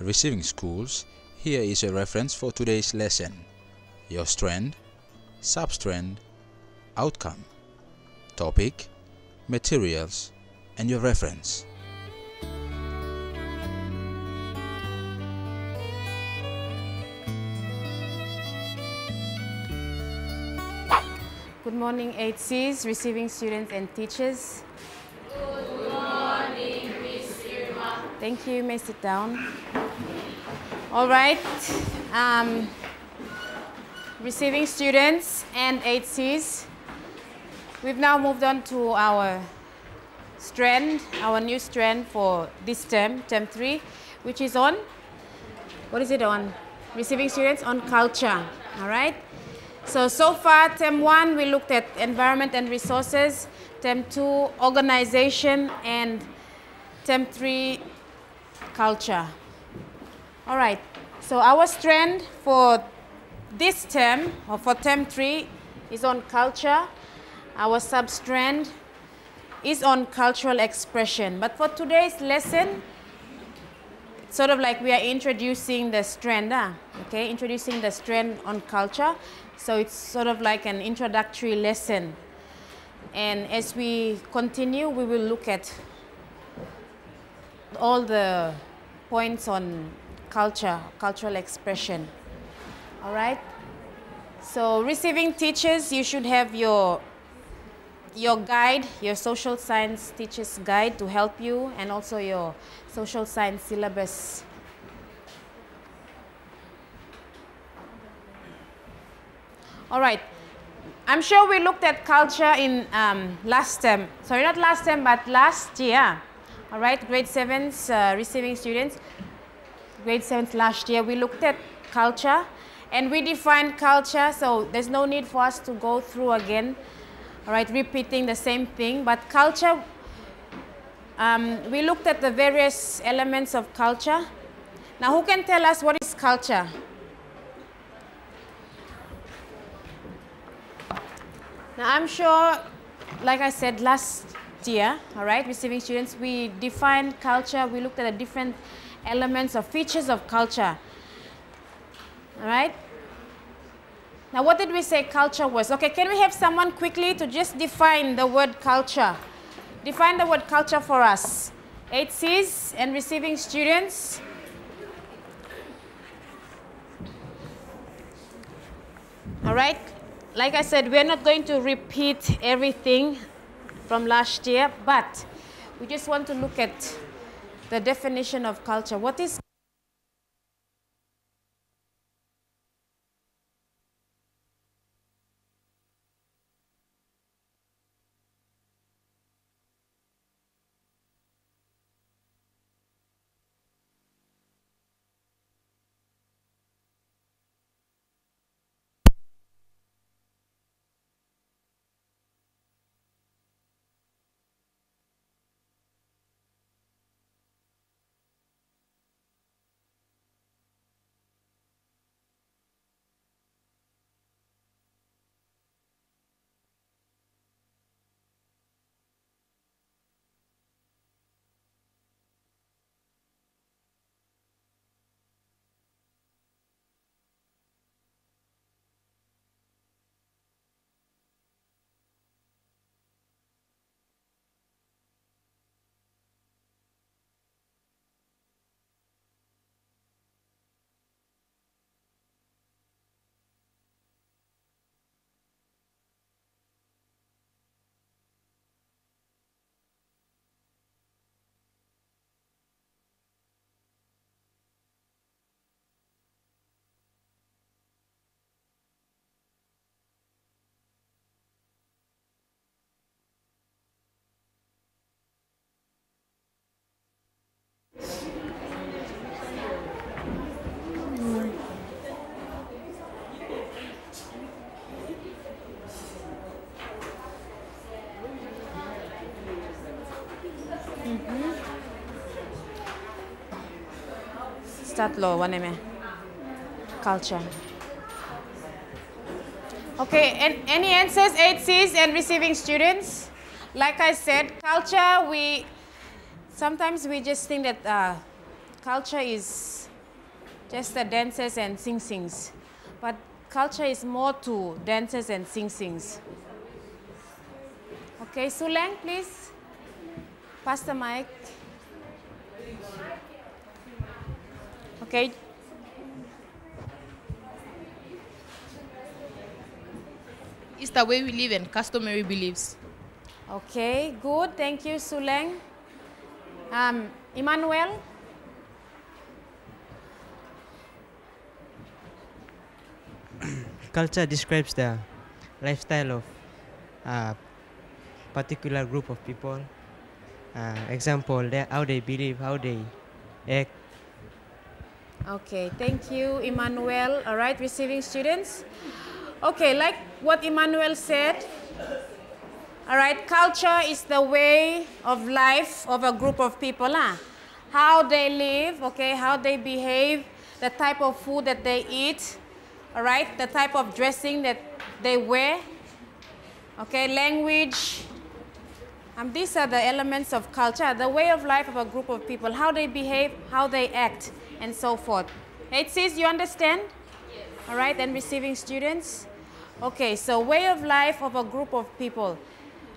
Receiving schools, here is a reference for today's lesson. Your strand, substrand, outcome, topic, materials, and your reference. Good morning, 8Cs, receiving students and teachers. Thank you. You may sit down. All right. Um, receiving students and 8Cs, we've now moved on to our strand, our new strand for this term, term 3, which is on, what is it on? Receiving students on culture. All right. So, so far, term one, we looked at environment and resources, term two, organization, and term three, culture. All right, so our strand for this term, or for term three, is on culture. Our substrand is on cultural expression. But for today's lesson, it's sort of like we are introducing the strand, ah, okay, introducing the strand on culture. So it's sort of like an introductory lesson. And as we continue, we will look at all the points on culture, cultural expression. All right? So receiving teachers, you should have your your guide, your social science teacher's guide to help you and also your social science syllabus All right. I'm sure we looked at culture in um, last term. Sorry, not last term, but last year. All right, grade 7's uh, receiving students. Grade 7's last year, we looked at culture and we defined culture, so there's no need for us to go through again, all right, repeating the same thing. But culture, um, we looked at the various elements of culture. Now, who can tell us what is culture? Now, I'm sure, like I said last year, all right, receiving students, we defined culture, we looked at the different elements or features of culture, all right? Now, what did we say culture was? Okay, can we have someone quickly to just define the word culture? Define the word culture for us. 8Cs and receiving students. All right, like I said, we're not going to repeat everything from last year, but we just want to look at the definition of culture. What is start low, one minute. Culture. Okay, and any answers, 8Cs and receiving students? Like I said, culture, we, sometimes we just think that uh, culture is just the dances and sing-sings. But culture is more to dances and sing-sings. Okay, Suleng, please. Pass the mic. Okay. It's the way we live and customary beliefs. Okay, good. Thank you, Suleng. Um, Emmanuel? Culture describes the lifestyle of a particular group of people. Uh, example, how they believe, how they act. Okay, thank you, Emmanuel. All right, receiving students. Okay, like what Emmanuel said, all right, culture is the way of life of a group of people. Huh? How they live, okay, how they behave, the type of food that they eat, all right, the type of dressing that they wear, okay, language. Um, these are the elements of culture, the way of life of a group of people, how they behave, how they act, and so forth. It says you understand? Yes. All right, and receiving students. Okay, so way of life of a group of people.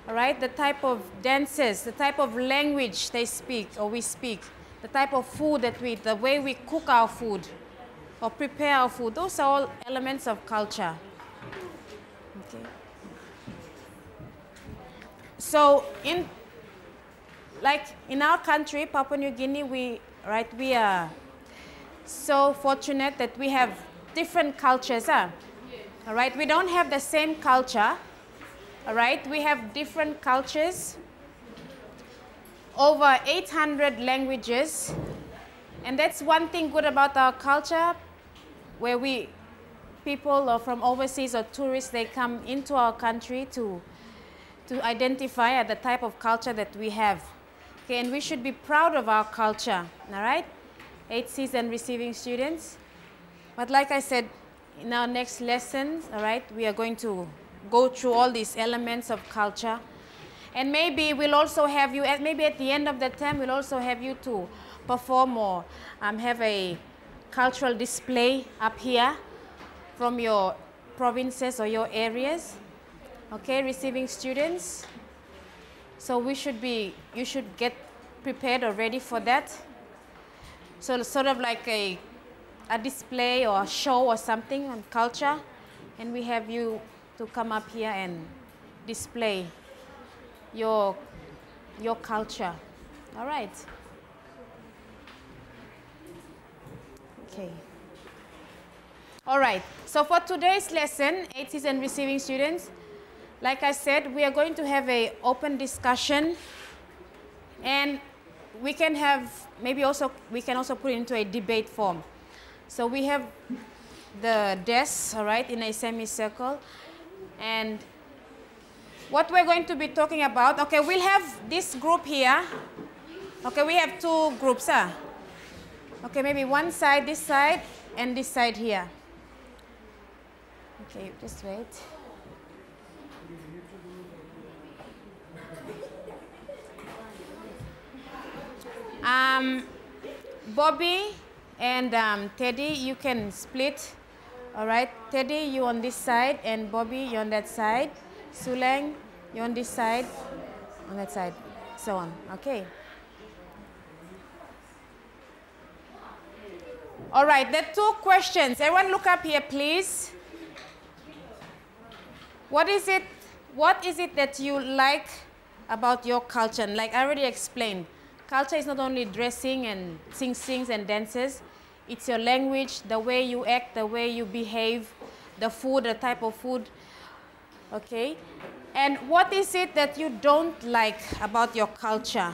All right, the type of dances, the type of language they speak or we speak, the type of food that we eat, the way we cook our food or prepare our food. Those are all elements of culture. Okay. So in like in our country, Papua New Guinea, we right we are so fortunate that we have different cultures. Huh? All right, we don't have the same culture. All right, we have different cultures, over 800 languages, and that's one thing good about our culture, where we people from overseas or tourists they come into our country to to identify the type of culture that we have. Okay, and we should be proud of our culture. All right, eight season receiving students. But like I said, in our next lesson, all right, we are going to go through all these elements of culture. And maybe we'll also have you, maybe at the end of the term, we'll also have you to perform or um, have a cultural display up here from your provinces or your areas. Okay, receiving students. So we should be, you should get prepared or ready for that. So sort of like a, a display or a show or something on culture. And we have you to come up here and display your, your culture. All right. Okay. All right. So for today's lesson, 80s and receiving students, like I said, we are going to have a open discussion and we can have maybe also we can also put it into a debate form. So we have the desks, all right, in a semicircle. And what we're going to be talking about, okay, we'll have this group here. Okay, we have two groups, huh? Okay, maybe one side, this side, and this side here. Okay, just wait. Um, Bobby and um, Teddy, you can split. All right, Teddy, you on this side, and Bobby, you on that side. Suleng, you on this side, on that side, so on. Okay. All right, are two questions. Everyone look up here, please. What is it, what is it that you like about your culture? Like I already explained, culture is not only dressing and sing sings and dances. It's your language, the way you act, the way you behave, the food, the type of food. Okay? And what is it that you don't like about your culture?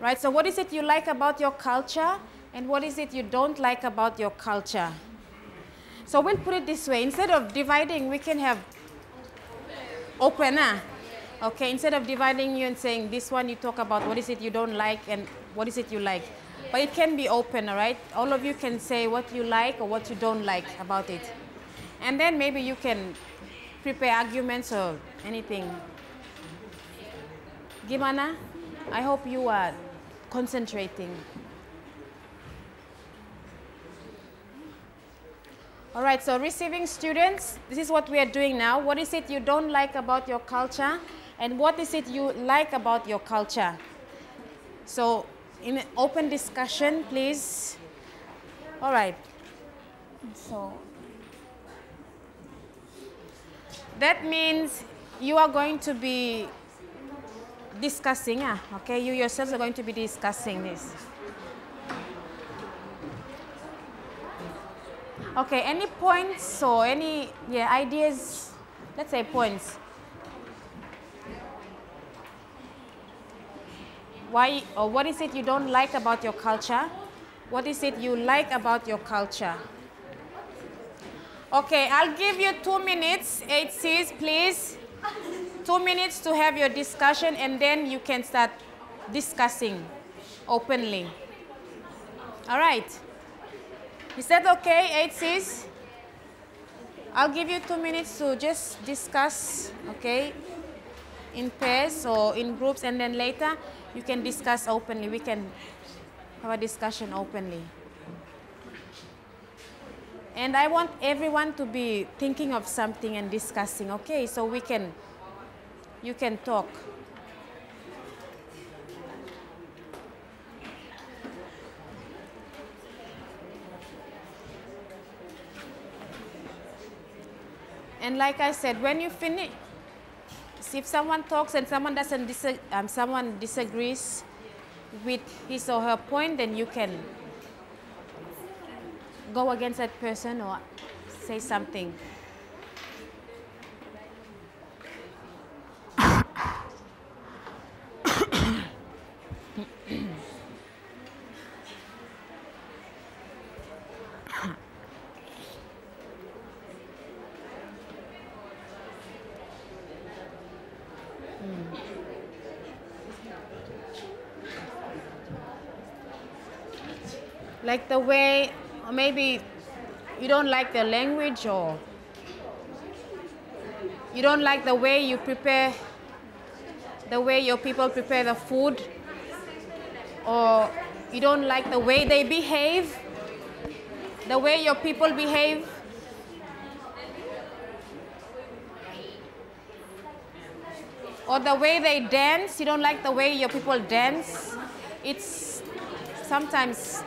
Right? So what is it you like about your culture and what is it you don't like about your culture? So we'll put it this way. Instead of dividing, we can have open. Ah? Okay, instead of dividing you and saying this one you talk about what is it you don't like and what is it you like. But it can be open, all right? All of you can say what you like or what you don't like about it. And then maybe you can prepare arguments or anything. Gimana? I hope you are concentrating. All right, so receiving students, this is what we are doing now. What is it you don't like about your culture? And what is it you like about your culture? So, in open discussion, please. All right. So, that means you are going to be discussing, ah, okay? You yourselves are going to be discussing this. Okay, any points or any yeah, ideas? Let's say points. Why or what is it you don't like about your culture? What is it you like about your culture? Okay, I'll give you two minutes, eight C's, please. Two minutes to have your discussion and then you can start discussing openly. All right. Is that okay, eight C's? I'll give you two minutes to just discuss, okay, in pairs or in groups, and then later you can discuss openly. We can have a discussion openly. And I want everyone to be thinking of something and discussing, okay? So we can, you can talk. And like I said, when you finish, if someone talks and someone doesn't um, someone disagrees with his or her point, then you can go against that person or say something. Way or maybe you don't like the language or you don't like the way you prepare the way your people prepare the food or you don't like the way they behave the way your people behave. Or the way they dance you don't like the way your people dance. It's sometimes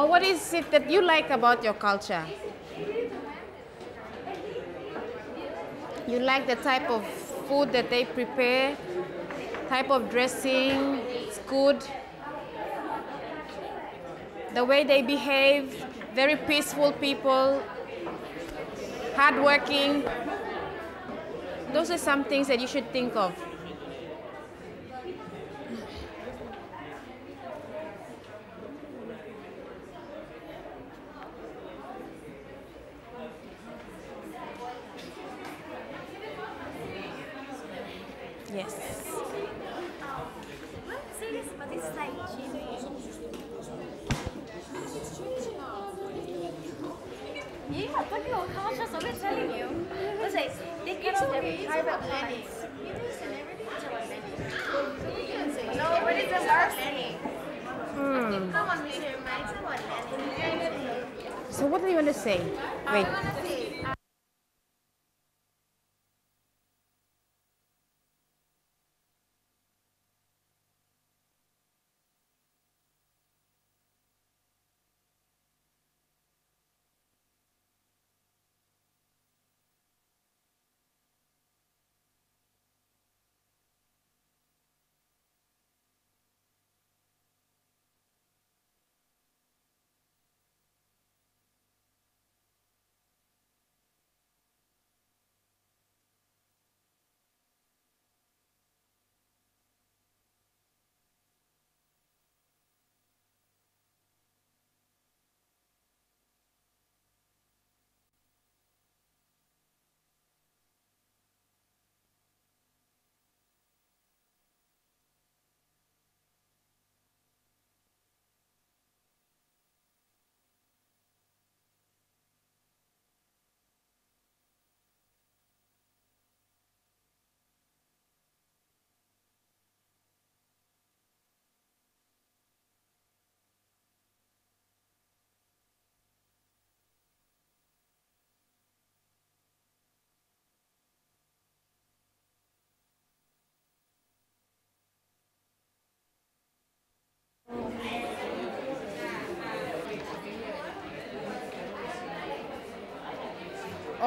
Or what is it that you like about your culture? You like the type of food that they prepare, type of dressing, it's good. The way they behave, very peaceful people, hardworking. Those are some things that you should think of. Yes. Yeah, but your culture, so we're telling you. It's like, they private planning. No, but it's just our planning. Come on, Mr. Mike, come on, So what do you want to say? Wait.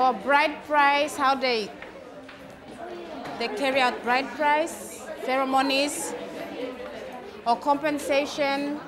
Or bride price, how they they carry out bride price ceremonies or compensation.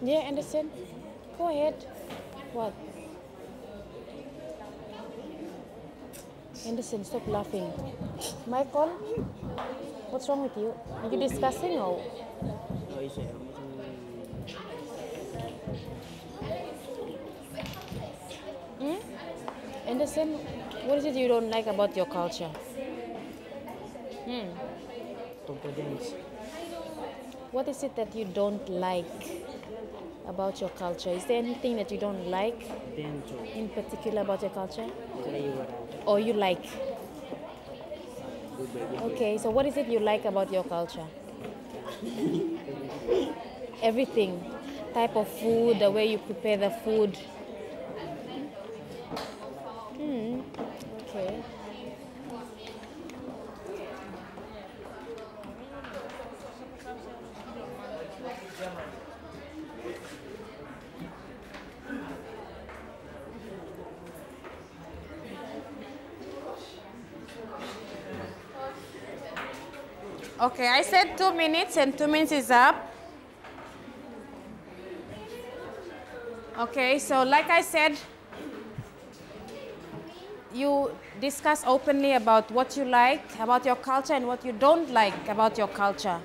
Yeah, Anderson. Go ahead. What? Anderson, stop laughing. Michael, what's wrong with you? Are you discussing or? Hmm? Anderson, what is it you don't like about your culture? Hmm. What is it that you don't like about your culture? Is there anything that you don't like in particular about your culture? Or you like? Okay, so what is it you like about your culture? Everything. Type of food, the way you prepare the food. Hmm. Okay. Okay, I said two minutes and two minutes is up. Okay, so like I said, you discuss openly about what you like about your culture and what you don't like about your culture.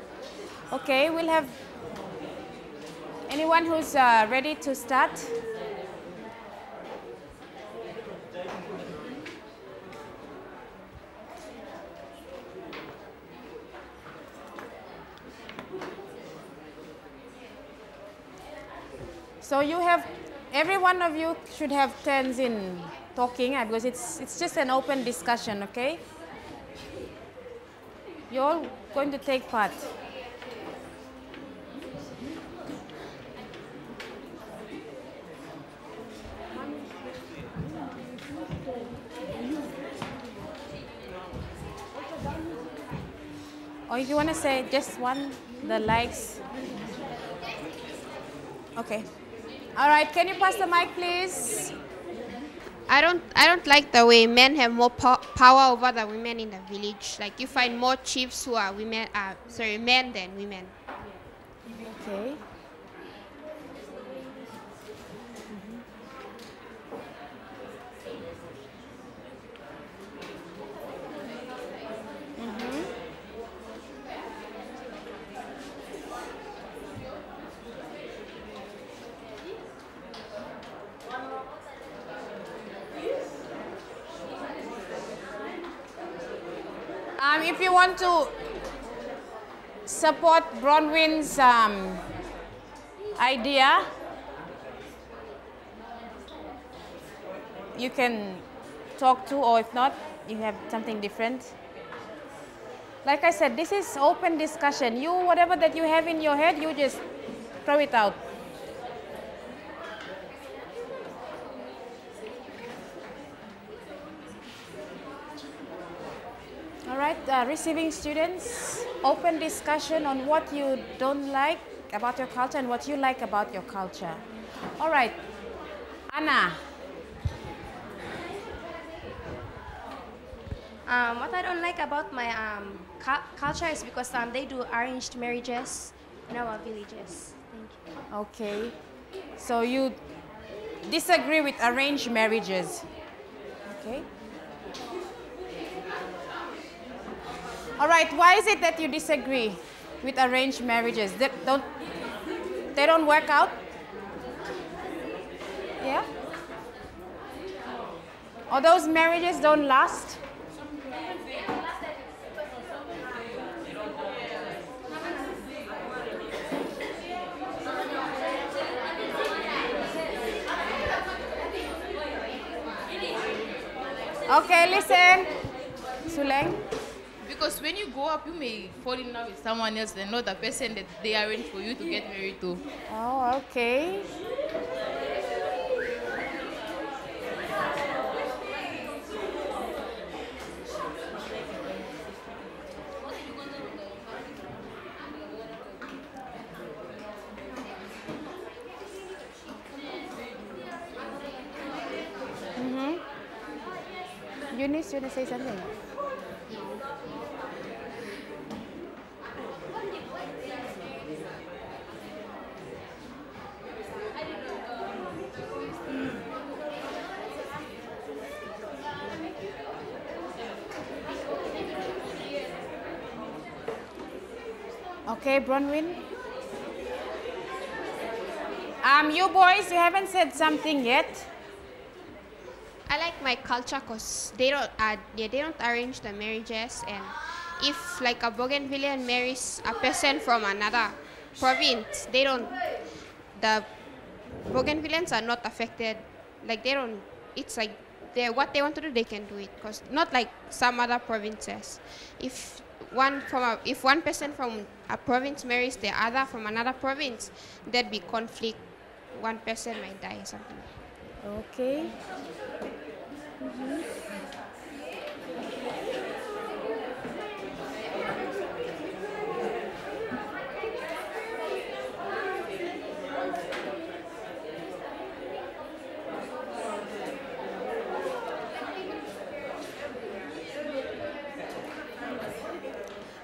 Okay, we'll have anyone who's uh, ready to start. So you have, every one of you should have turns in talking uh, because it's, it's just an open discussion, okay? You're all going to take part. Or if you want to say just one, the likes. Okay. All right, can you pass the mic, please? I don't I don't like the way men have more po- power over the women in the village. Like you find more chiefs who are women uh, sorry men than women. Okay. Um, if you want to support Bronwyn's um, idea, you can talk to, or if not, you have something different. Like I said, this is open discussion. You, whatever that you have in your head, you just throw it out. All right, uh, receiving students, open discussion on what you don't like about your culture and what you like about your culture. All right, Anna. Um, what I don't like about my um, cu- culture is because um, they do arranged marriages in our villages. Thank you. Okay, so you disagree with arranged marriages. Okay. All right, why is it that you disagree with arranged marriages? They don't, they don't work out? Yeah? Or those marriages don't last? Okay, listen. Suleng. Because when you grow up, you may fall in love with someone else and not the person that they arranged for you to get married to. Oh, okay. Mm-hmm. Eunice, you want to say something? Okay, Bronwyn. Um, you boys, you haven't said something yet. I like my culture because they don't uh, yeah, they don't arrange the marriages and if like a Bougainvillean marries a person from another province, they don't the Bougainvilleans are not affected. Like they don't it's like they what they want to do they can do it because not like some other provinces. If one from a, if one person from a province marries the other from another province, there'd be conflict. One person might die or something. Okay. Mm-hmm.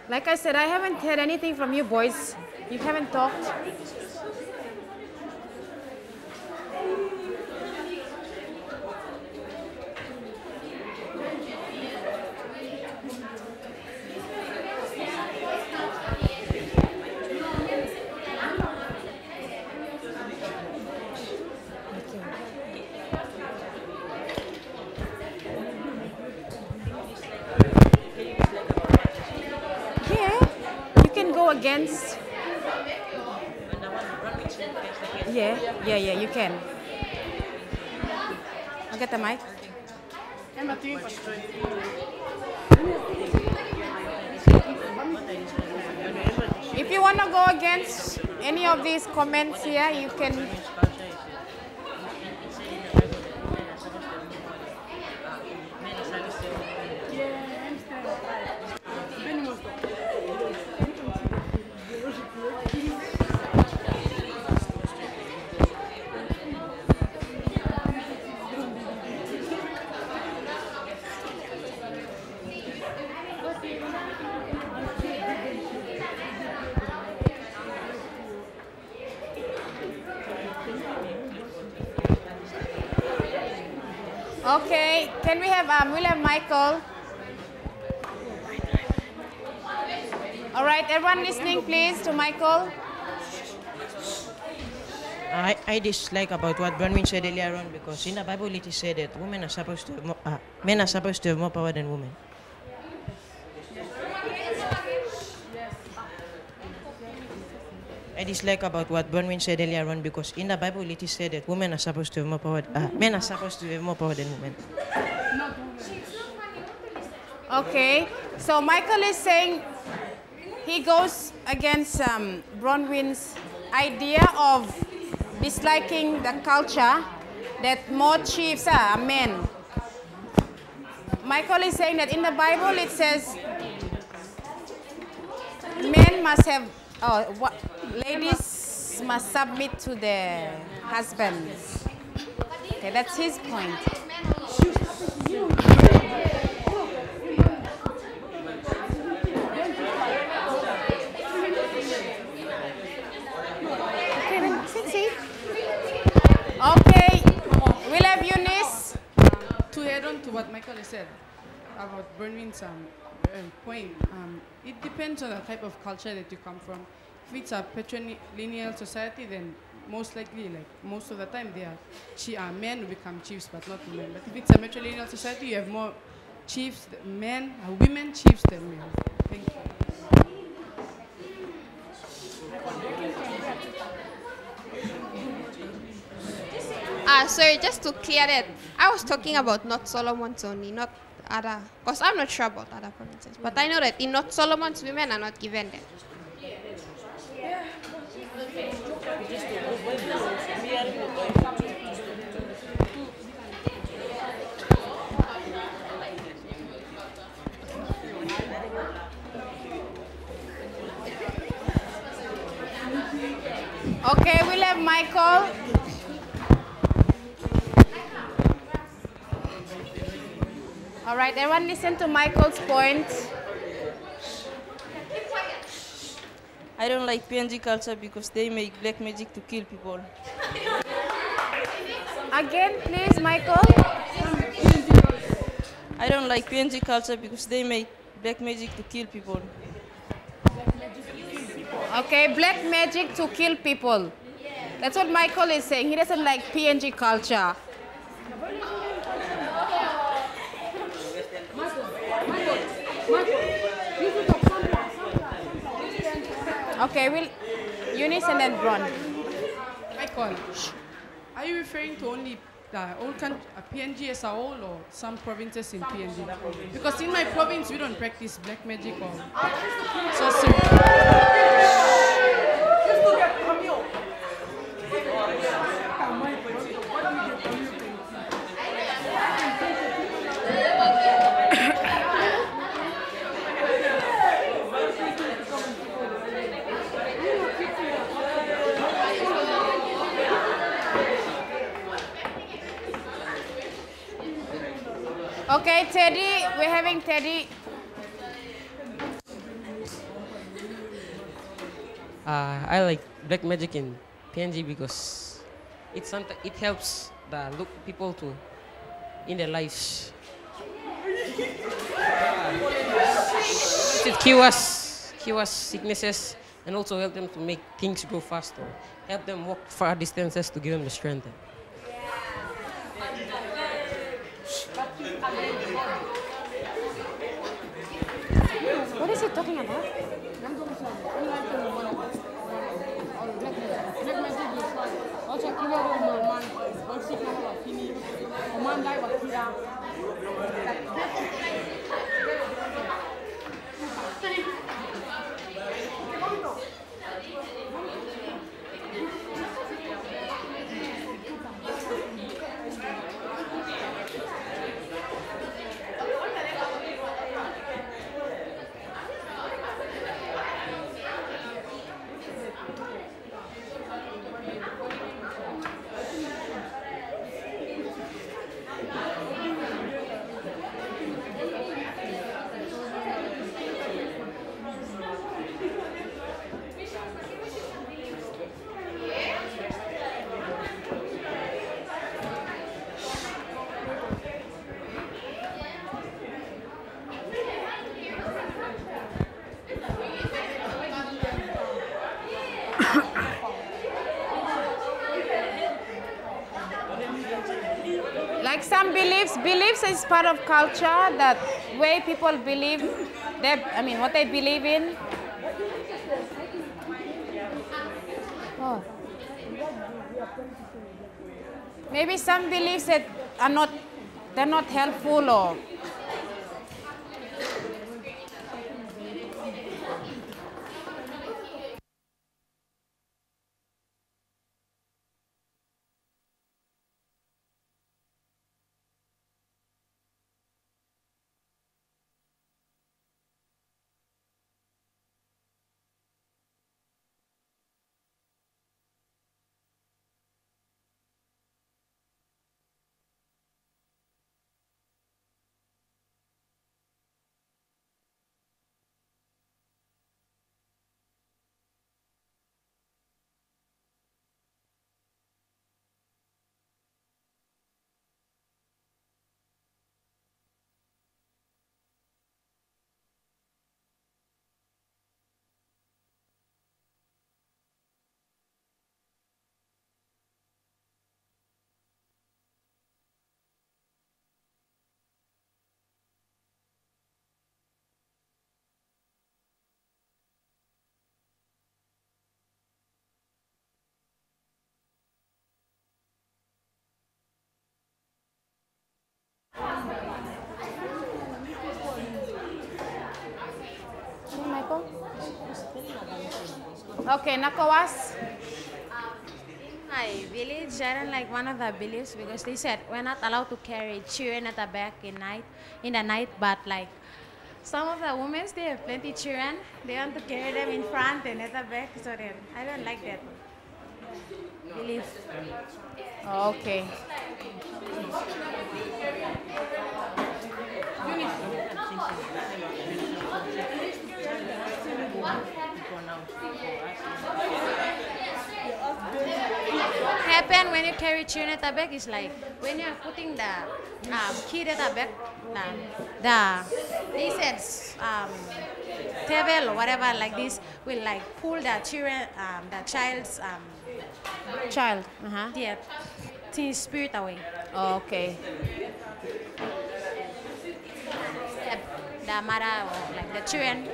Like I said, I haven't heard anything from you boys. You haven't talked. Here, you can go against. Yeah, yeah, yeah, you can. I'll get the mic. If you want to go against any of these comments here, you can. Okay, can we have um, William Michael? All right, everyone listening, please, to Michael. I, I dislike about what Bronwyn said earlier on because in the Bible it is said that women are supposed to have more, uh, men are supposed to have more power than women. I dislike about what Bronwyn said earlier on because in the Bible it is said that women are supposed to have more power. Uh, men are supposed to have more power than women. Okay, so Michael is saying he goes against um, Bronwyn's idea of disliking the culture that more chiefs are men. Michael is saying that in the Bible it says men must have, oh, what, ladies must submit to their husbands. Okay, that's his point. Okay, we'll have Eunice. to add on to what Michael said about burning some uh, point, um, it depends on the type of culture that you come from. If it's a patrilineal society, then most likely, like most of the time, they are chi- uh, men who become chiefs, but not women. But if it's a matrilineal society, you have more chiefs, men, uh, women chiefs than men. Thank you. Ah, sorry, just to clear that, I was talking about North Solomons only, not other, because I'm not sure about other provinces. But I know that in North Solomons, women are not given that. Okay, we'll have Michael. All right, everyone listen to Michael's point. I don't like PNG culture because they make black magic to kill people. Again, please, Michael. I don't like PNG culture because they make black magic to kill people. Okay, black magic to kill people. That's what Michael is saying. He doesn't like PNG culture. Okay, we'll Eunice and then Ron. Michael, are you referring to only the whole country, uh, PNG as a whole or some provinces in PNG? Because in my province, we don't practice black magic or sorcery. Okay, Teddy, we're having Teddy. Uh, I like black magic in PNG because it it helps the look people to in their lives. it cures cures sicknesses and also help them to make things go faster. Help them walk far distances to give them the strength. Talking about? Beliefs, is part of culture. That way people believe, they, I mean, what they believe in. Oh. Maybe some beliefs that are not, they're not helpful or Okay, Nakawas. Um, in my village, I don't like one of the beliefs because they said we're not allowed to carry children at the back in night, in the night. But like some of the women, they have plenty children. They want to carry them in front and at the back. So then I don't like that belief. Okay. Happen when you carry children at the back is like when you're putting the um, kid at the back, the, the they said um, table or whatever like this will like pull the children, um, the child's um, Child. Uh-huh. yeah, teen spirit away. Okay. The, the mother or like the children.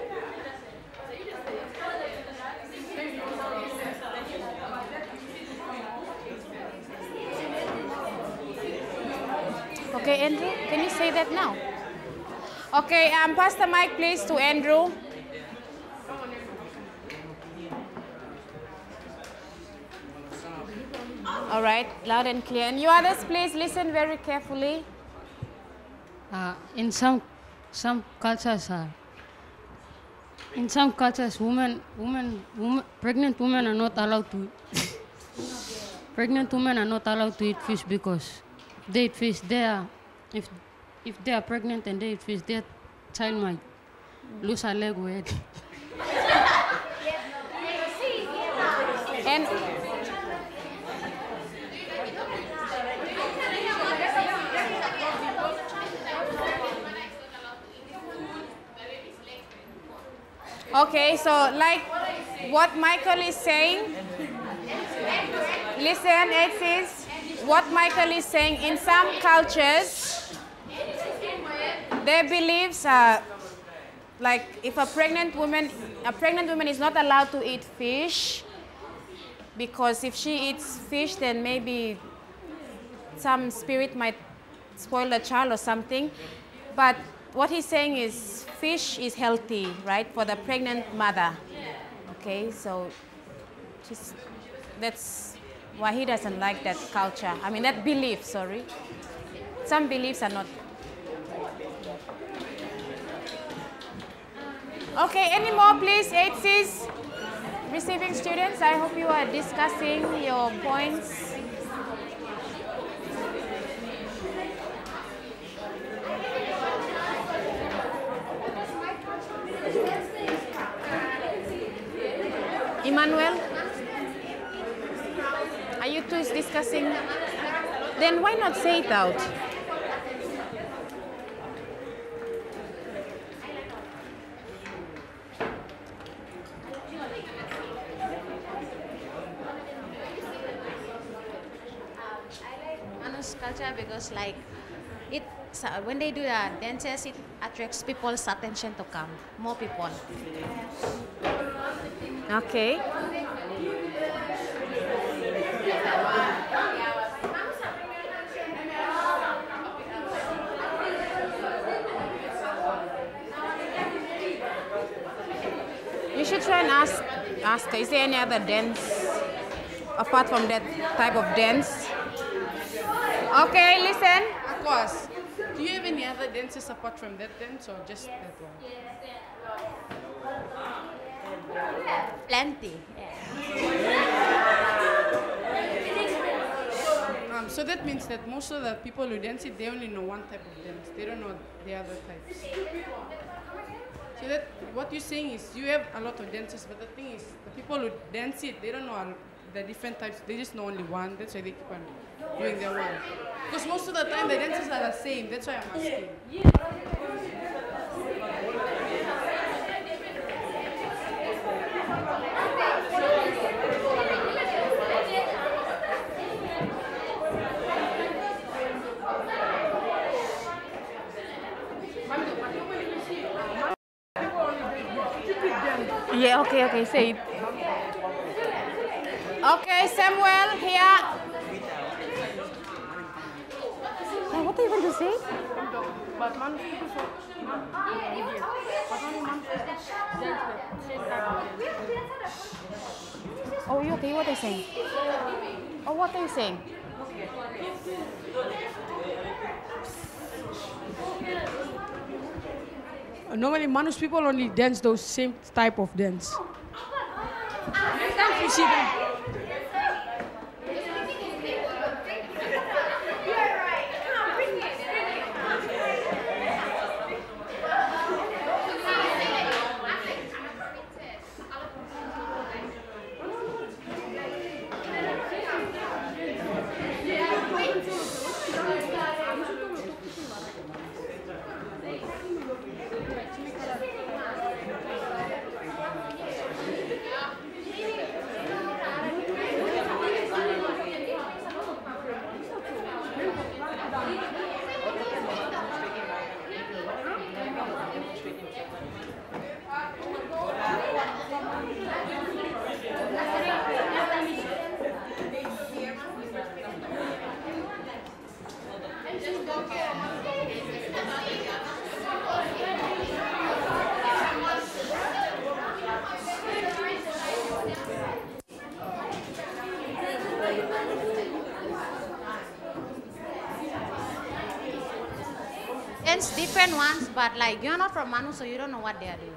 Okay, Andrew, can you say that now? Okay, um, pass the mic, please, to Andrew. All right, loud and clear. And you others, please listen very carefully. Uh, in some some cultures, uh, in some cultures, women, women, women, pregnant women are not allowed to. pregnant women are not allowed to eat fish because they eat fish. They are, if if they are pregnant and they fish, their child might lose a leg or head. And Okay, so like what Michael is saying, listen, it is what Michael is saying. In some cultures, their beliefs are like if a pregnant woman, a pregnant woman is not allowed to eat fish because if she eats fish, then maybe some spirit might spoil the child or something. But what he's saying is fish is healthy, right, for the pregnant mother. Okay, so just that's why he doesn't like that culture. I mean that belief, sorry. Some beliefs are not. Okay, any more please, 8Cs? Receiving students, I hope you are discussing your points. Emmanuel, are you two discussing? Then why not say it out? Like it when they do the dances it attracts people's attention to come more people Okay. You should try and ask, ask is there any other dance apart from that type of dance? Okay, listen. Aquas, do you have any other dances apart from that dance or just that one? Yes. plenty Um, so that means that most of the people who dance it, they only know one type of dance. They don't know the other types. So that what you're saying is you have a lot of dances, but the thing is, the people who dance it, they don't know the different types. They just know only one. That's why they keep on doing their one. Because most of the time the dances are the same. That's why I'm asking. Yeah, okay, okay, say it. Okay, Samuel, here. Oh, what are you going to say? But Manus people so man, but only Manus people dance the same type of dance. Oh, you okay? What are you saying? Oh, what are you saying? Normally, Manus people only dance those same type of dance. Next time you see them, Dance different ones, but like you're not from Manu, so you don't know what they are doing.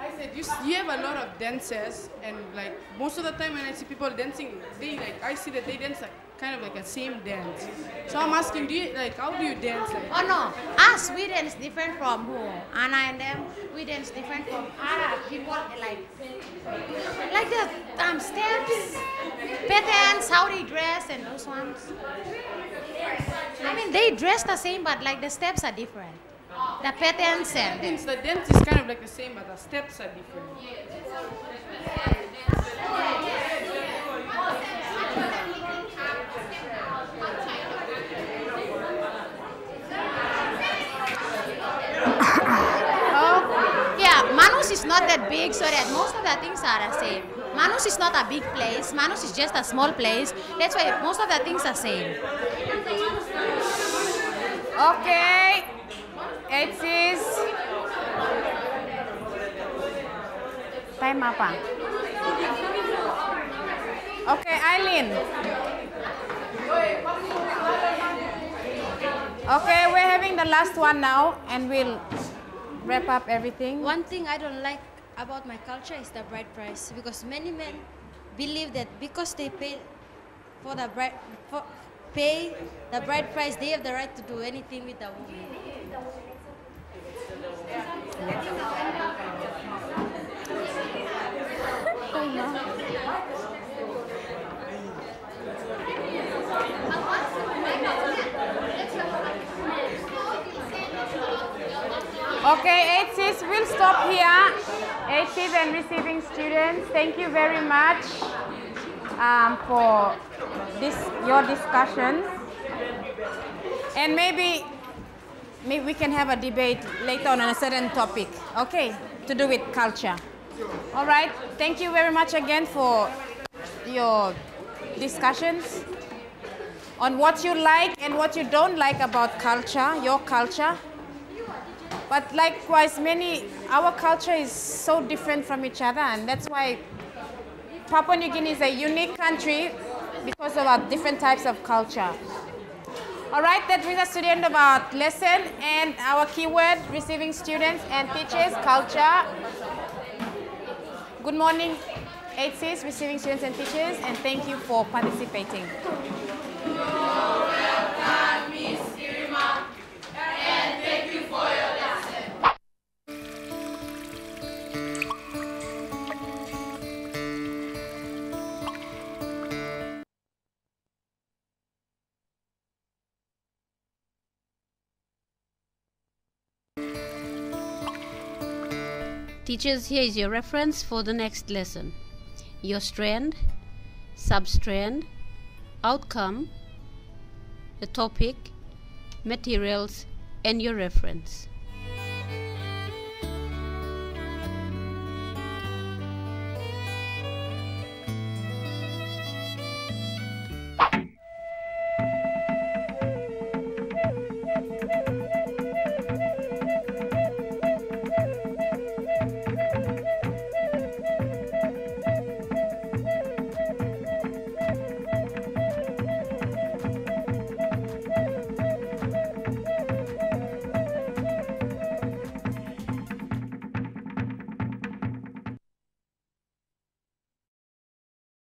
I said you, you have a lot of dancers, and like most of the time when I see people dancing, they like I see that they dance like kind of like a same dance. So I'm asking, do you like how do you dance? Like, Oh no, us we dance different from who? Anna and them, we dance different from other people like like the um, steps, patterns, how they dress and those ones. I mean they dress the same but like the steps are different. The patterns and Means the dance is kind of like the same, but the steps are different. Oh, yeah, Manus is not that big, so that most of the things are the same. Manus is not a big place. Manus is just a small place. That's why most of the things are same. Okay. It is time apa? Okay, Eileen. Okay, we're having the last one now, and we'll wrap up everything. One thing I don't like about my culture is the bride price because many men believe that because they pay for the bride for pay the bride price, they have the right to do anything with the woman. Okay, 8Cs, we'll stop here. 8Cs and receiving students, thank you very much um, for this your discussions. And maybe maybe we can have a debate later on a certain topic, okay, to do with culture. All right, thank you very much again for your discussions on what you like and what you don't like about culture, your culture. But likewise, many, our culture is so different from each other, and that's why Papua New Guinea is a unique country because of our different types of culture. All right, that brings us to the end of our lesson and our keyword, receiving students and teachers, culture. Good morning, 8Cs, receiving students and teachers, and thank you for participating. Teachers, here is your reference for the next lesson. Your strand, substrand, outcome, the topic, materials, and your reference.